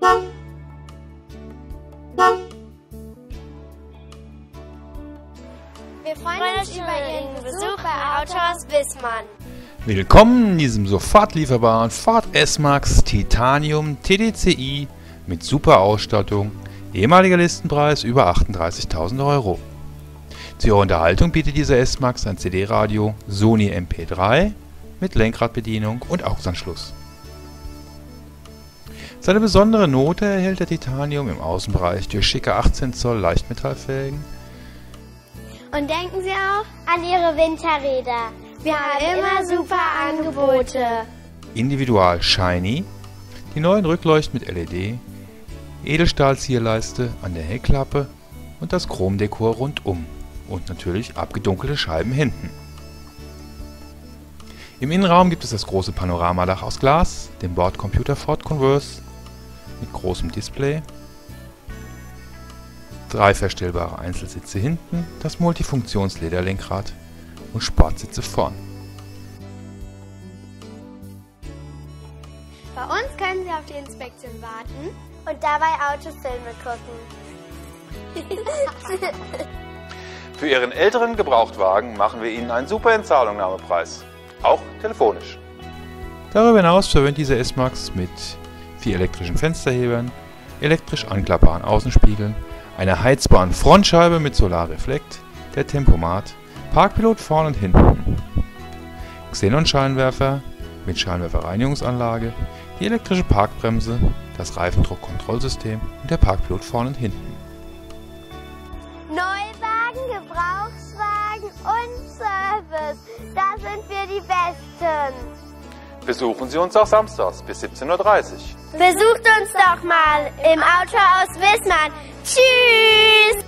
Wir freuen uns über Ihren Besuch bei Autohaus Wissmann. Willkommen in diesem sofort lieferbaren Ford S-Max Titanium TDCi mit super Ausstattung, ehemaliger Listenpreis über 38.000 Euro. Zur Unterhaltung bietet dieser S-Max ein CD-Radio Sony MP3 mit Lenkradbedienung und AUX-Anschluss. Seine besondere Note erhält der Titanium im Außenbereich durch schicke 18 Zoll Leichtmetallfelgen. Und denken Sie auch an Ihre Winterräder. Wir haben immer super Angebote. Individual Shiny, die neuen Rückleuchten mit LED, Edelstahl-Zierleiste an der Heckklappe und das Chromdekor rundum und natürlich abgedunkelte Scheiben hinten. Im Innenraum gibt es das große Panoramadach aus Glas, den Bordcomputer Ford Converse mit großem Display, drei verstellbare Einzelsitze hinten, das Multifunktionslederlenkrad und Sportsitze vorn. Bei uns können Sie auf die Inspektion warten und dabei Autofilme gucken. Für Ihren älteren Gebrauchtwagen machen wir Ihnen einen super Entzahlungnahmepreis, auch telefonisch. Darüber hinaus verwöhnt dieser S-Max mit vier elektrischen Fensterhebern, elektrisch anklappbaren Außenspiegeln, einer heizbaren Frontscheibe mit Solarreflekt, der Tempomat, Parkpilot vorn und hinten, Xenon-Scheinwerfer mit Scheinwerferreinigungsanlage, die elektrische Parkbremse, das Reifendruckkontrollsystem und der Parkpilot vorn und hinten. Neuwagen, Gebrauchswagen Besuchen Sie uns auch samstags bis 17.30 Uhr. Besucht uns doch mal im Autohaus Wissmann. Tschüss!